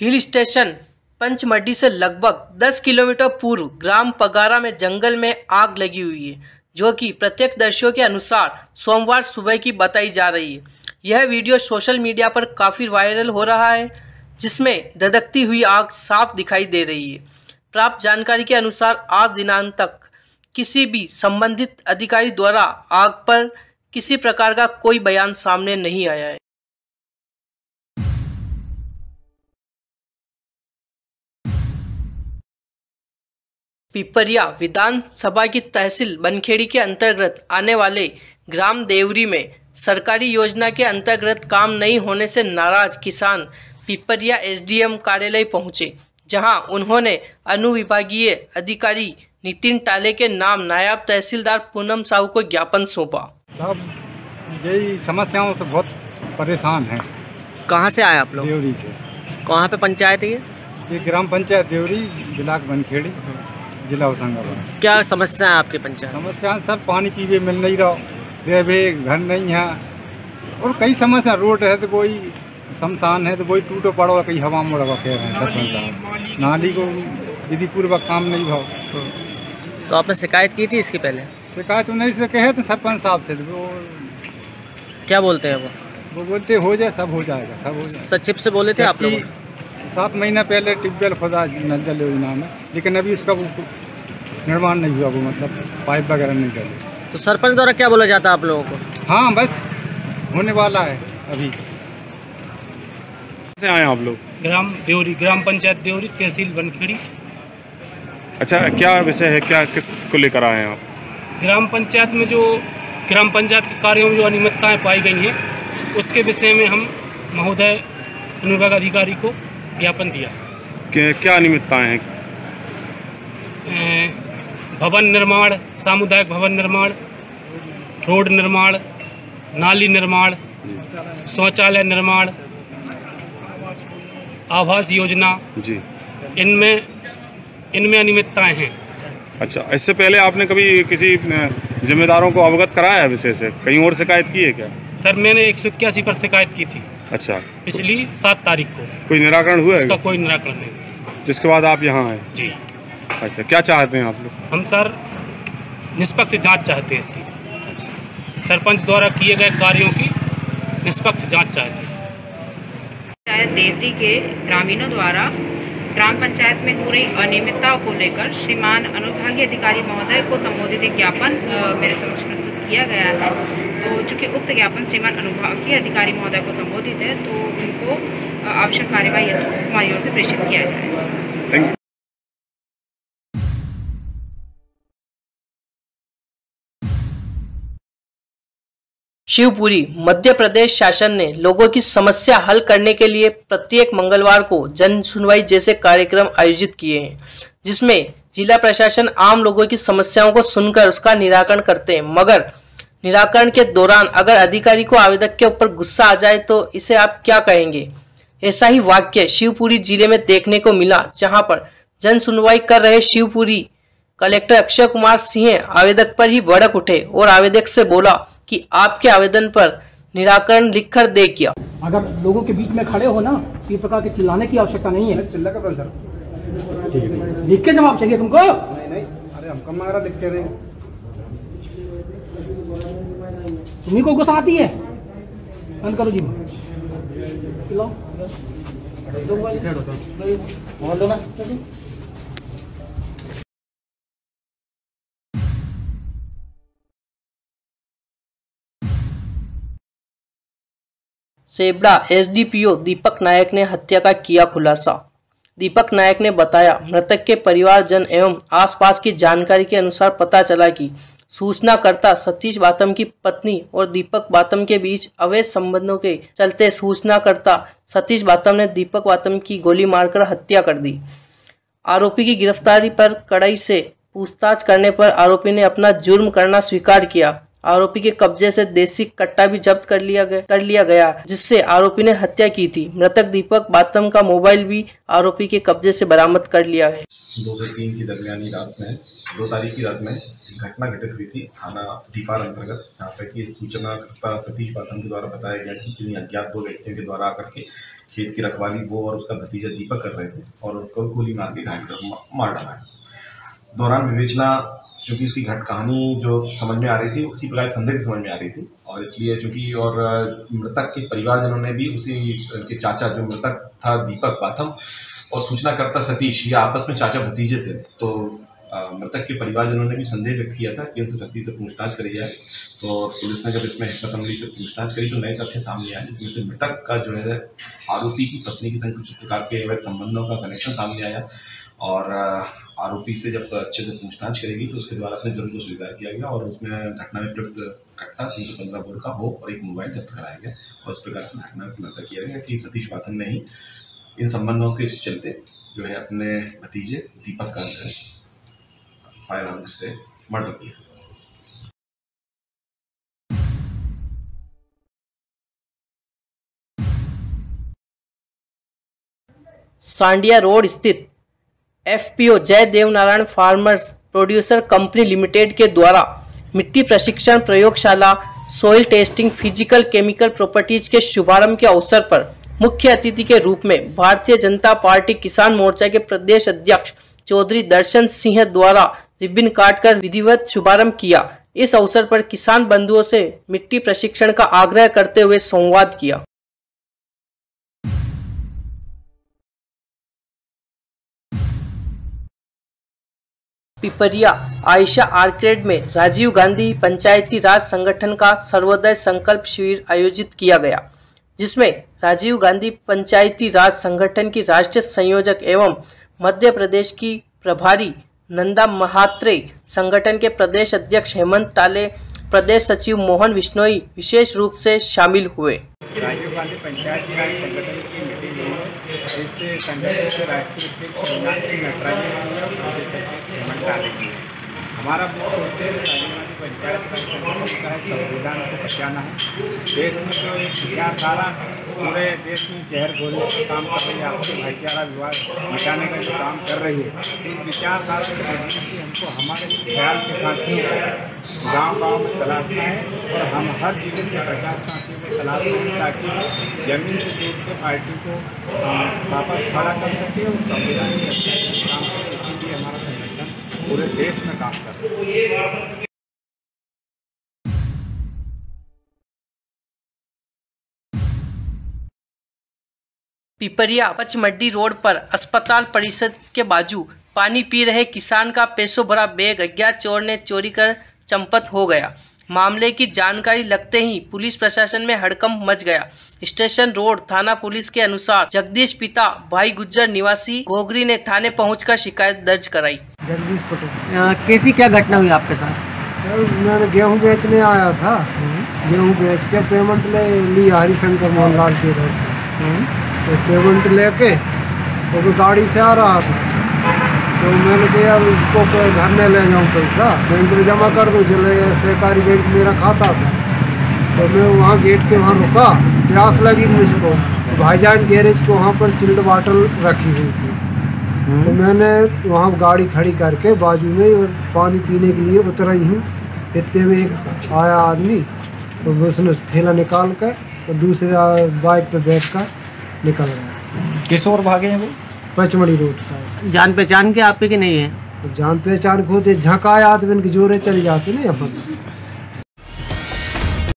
Hill station Pachmarhi से लगभग 10 kilometre पूर्व ग्राम पगारा में जंगल में आग लगी हुई है, जो कि प्रत्यक्षदर्शियों के अनुसार सोमवार सुबह की बताई जा रही है। यह वीडियो सोशल मीडिया पर काफ़ी वायरल हो रहा है, जिसमें धधकती हुई आग साफ़ दिखाई दे रही है। प्राप्त जानकारी के अनुसार, आज दिनांक तक किसी भी संबंधित अधिकारी द्वारा आग पर किसी प्रकार का कोई बयान सामने नहीं आया है। पिपरिया विधानसभा की तहसील बनखेड़ी के अंतर्गत आने वाले ग्राम देवरी में सरकारी योजना के अंतर्गत काम नहीं होने से नाराज़ किसान पिपरिया एसडीएम कार्यालय पहुँचे जहाँ उन्होंने अनुविभागीय अधिकारी नितिन टाले के नाम नायब तहसीलदार पूनम साहू को ज्ञापन सौंपा। सब यही समस्याओं से बहुत परेशान हैं। कहाँ से आए आप लोग? देवरी से। कहाँ पे पंचायत है ये? ये ग्राम पंचायत देवरी जिला बनखेड़ी। जिला होशंगाबाद। क्या समस्या है आपके पंचायत समस्या सर पानी पीवे मिल नहीं रहा रहवे घर नहीं है। और कई समस्या रोड है तो कोई शमशान है तो कोई टूटो पड़ो कहीं हवा में उड़वा कह रहे हैं सरपंच साहब नाली को विधि पूर्वक काम नहीं भाव तो आपने शिकायत की थी इसकी पहले? शिकायत नहीं से कहे तो सरपंच साहब से तो वो क्या बोलते हैं वो? वो बोलते हो जाए सब हो जाएगा सब हो जाएगा। सचिव से बोले थे आप लोग सात महीना पहले ट्यूबवेल खोदा नल जल योजना में लेकिन अभी उसका निर्माण नहीं हुआ वो मतलब पाइप वगैरह नहीं डले तो सरपंच द्वारा क्या बोला जाता है आप लोगों को? हाँ बस होने वाला है अभी। से आए आप लोग? ग्राम देवरी ग्राम पंचायत देवरी तहसील बनखेड़ी। अच्छा क्या विषय है? क्या किस को लेकर आए हैं आप? ग्राम पंचायत में जो ग्राम पंचायत के कार्यों में जो अनियमितताएँ पाई गई हैं उसके विषय में हम महोदय अनुविभाग अधिकारी को ज्ञापन दिया। क्या अनियमितताएँ हैं? भवन निर्माण सामुदायिक भवन निर्माण रोड निर्माण नाली निर्माण शौचालय निर्माण आवास योजना। जी। इनमें इनमें अनियमितताएँ हैं। अच्छा इससे पहले आपने कभी किसी जिम्मेदारों को अवगत कराया है विषय से? कहीं और शिकायत की है क्या? सर मैंने एक सौ इक्यासी पर शिकायत की थी। अच्छा। पिछली सात तारीख को। कोई निराकरण हुआ है कोई निराकरण नहीं। जिसके बाद आप यहाँ आए? जी। अच्छा क्या चाहते हैं आप लोग? हम सर निष्पक्ष जाँच चाहते हैं इसकी। सरपंच द्वारा किए गए कार्यों की निष्पक्ष जाँच चाहते हैं। देवती के ग्रामीणों द्वारा ग्राम पंचायत में हो रही अनियमितताओं को लेकर श्रीमान अनुभागीय अधिकारी महोदय को संबोधित एक ज्ञापन मेरे समक्ष प्रस्तुत किया गया है। तो चूँकि उक्त ज्ञापन श्रीमान अनुभागीय अधिकारी महोदय को संबोधित है तो उनको आवश्यक कार्यवाही हमारी ओर से प्रेषित किया जाए। शिवपुरी मध्य प्रदेश शासन ने लोगों की समस्या हल करने के लिए प्रत्येक मंगलवार को जन सुनवाई जैसे कार्यक्रम आयोजित किए हैं, जिसमें जिला प्रशासन आम लोगों की समस्याओं को सुनकर उसका निराकरण करते हैं। मगर निराकरण के दौरान अगर अधिकारी को आवेदक के ऊपर गुस्सा आ जाए तो इसे आप क्या कहेंगे? ऐसा ही वाक्य शिवपुरी ज़िले में देखने को मिला, जहाँ पर जन सुनवाई कर रहे शिवपुरी कलेक्टर अक्षय कुमार सिंह आवेदक पर ही भड़क उठे और आवेदक से बोला कि आपके आवेदन पर निराकरण लिखकर दे किया। अगर लोगों के बीच में खड़े हो ना तो ये प्रकार के चिल्लाने की आवश्यकता नहीं है। चिल्ला कर सर लिख के जवाब चाहिए तुमको? नहीं नहीं। अरे हम कम लिख के रहे तुम्ही को गुस्सा आती है? बंद करो जी। मोबाइल दो ना। सेबड़ा, एसडीपीओ दीपक नायक ने हत्या का किया खुलासा। दीपक नायक ने बताया, मृतक के परिवारजन एवं आसपास की जानकारी के अनुसार पता चला कि सूचनाकर्ता सतीश बातम की पत्नी और दीपक बातम के बीच अवैध संबंधों के चलते सूचनाकर्ता सतीश बातम ने दीपक बातम की गोली मारकर हत्या कर दी। आरोपी की गिरफ्तारी पर कड़ाई से पूछताछ करने पर आरोपी ने अपना जुर्म करना स्वीकार किया। आरोपी के कब्जे से देसी कट्टा भी जब्त कर लिया गया, कर लिया गया, जिससे आरोपी ने हत्या की थी। मृतक दीपक बातम का मोबाइल भी आरोपी के कब्जे से बरामद कर लिया है। दो से तीन की दरमियानी रात में, दो तारीख की रात में घटना घटित हुई थी। थाना दीपार अंतर्गत, जहाँ पे कि सूचनाकर्ता सतीश बाथम के द्वारा बताया गया कि किन्हीं अज्ञात दो व्यक्तियों के द्वारा आकर के खेत की रखवाली, वो और उसका भतीजा दीपक कर रहे थे और उनको गोली मार के घायल कर, मार डाला है। दौरान विवेचना चूँकि उसकी घट कहानी जो समझ में आ रही थी, उसी प्रकार संदेह समझ में आ रही थी। और इसलिए चूँकि और मृतक के परिवारजनों ने भी उसी के चाचा जो मृतक था दीपक बाथम और सूचनाकर्ता सतीश, ये आपस में चाचा भतीजे थे। तो मृतक के परिवारजनों ने भी संदेह व्यक्त किया था कि इनसे सख्ती से पूछताछ करी जाए। तो पुलिस ने जब इसमें हिकमत अमली से पूछताछ करी तो नए तथ्य सामने आए, जिसमें से मृतक का जो है, आरोपी की पत्नी के संग कुछ प्रकार के अवैध संबंधों का कनेक्शन सामने आया। और आरोपी से जब अच्छे से पूछताछ करेगी तो उसके द्वारा अपने जुर्म को स्वीकार किया गया और उसमें घटना में प्रयुक्त कट्टा तीन सौ पंद्रह बोर का हो और एक मोबाइल जब्त कराया गया। और इस प्रकार से घटना में खुलासा किया गया कि सतीश पाथन ने ही इन संबंधों के चलते जो है अपने भतीजे दीपक का फायर आर्म से मर्डर किया। सांडिया रोड स्थित FPO, Jai Devnarayan farmers producer company limited के द्वारा मिट्टी प्रशिक्षण प्रयोगशाला soil testing physical chemical properties के शुभारंभ के अवसर पर मुख्य अतिथि के रूप में भारतीय जनता पार्टी किसान मोर्चा के प्रदेश अध्यक्ष चौधरी दर्शन सिंह द्वारा रिबन काटकर विधिवत शुभारंभ किया। इस अवसर पर किसान बंधुओं से मिट्टी प्रशिक्षण का आग्रह करते हुए संवाद किया। पिपरिया, आयशा आर्केड में राजीव गांधी पंचायती राज संगठन का सर्वोदय संकल्प शिविर आयोजित किया गया, जिसमें राजीव गांधी पंचायती राज संगठन की राष्ट्रीय संयोजक एवं मध्य प्रदेश की प्रभारी नंदा महात्रे, संगठन के प्रदेश अध्यक्ष हेमंत टाले प्रदेश सचिव मोहन बिश्नोई विशेष रूप से शामिल हुए। राजीव गांधी पंचायती राज संगठन की मीटिंग हुई इससे संगठन के राष्ट्रीय अध्यक्ष मीनाक्षी नटराजन जी और प्रदेश अध्यक्ष हेमंत जी हैं। हमारा मुख्य उद्देश्य राजीव गांधी पंचायत राज संगठन का है संविधान को बचाना है देश में जो एक विचारधारा पूरे देश में जहर घोलने का काम कर रही है आपसी भाईचारा विवाद मिटाने का जो काम कर रही है, इस विचारधारा से की हमको हमारे ख्याल के साथियों को गाँव गाँव में तलाशना है और हम हर ज़िले से पचास साथियों को तलाश करें ताकि ज़मीन से जोड़ के पार्टी को वापस खड़ा कर सकें और संविधान की रक्षा काम करें। इसीलिए हमारा संगठन पूरे देश में काम कर पिपरिया पचमड्डी रोड पर अस्पताल परिसर के बाजू पानी पी रहे किसान का पैसों भरा बैग, अज्ञात चोर ने चोरी कर चंपत हो गया। मामले की जानकारी लगते ही पुलिस प्रशासन में हड़कंप मच गया। स्टेशन रोड थाना पुलिस के अनुसार जगदीश पिता भाई गुज्जर निवासी घोगरी ने थाने पहुंचकर शिकायत दर्ज कराई। जगदीश पटेल। कैसी क्या घटना हुई आपके साथ? मैं गेहूँ बेचने आया था। गेहूँ बेच के पेमेंट ले लिया हरिशंकर मोहनलाल के घर से। तो पेमेंट लेके तो गाड़ी से आ रहा था। तो मैंने कहा अब इसको कोई घर में ले जाऊँ पैसा। बैंक में जमा कर दूँ चले गए। सरकारी बैंक मेरा खाता था। तो मैं वहाँ गेट के वहाँ रुका। प्यास लगी मुझको। तो भाईजान गैरेज को वहाँ पर चिल्ड बॉटल रखी हुई थी। तो मैंने वहाँ गाड़ी खड़ी करके बाजू में और पानी पीने के लिए उतरा ही। हूँ इतने में एक आया आदमी तो उसने थैला निकाल कर तो दूसरे बाइक पर बैठ कर निकल गया। किस और भागे हैं वो? पचमढ़ी रोड का जान पहचान के आपके की नहीं है? तो जान पहचान खोते होते झकाया आदमी के जोरे चले जाते ना अपन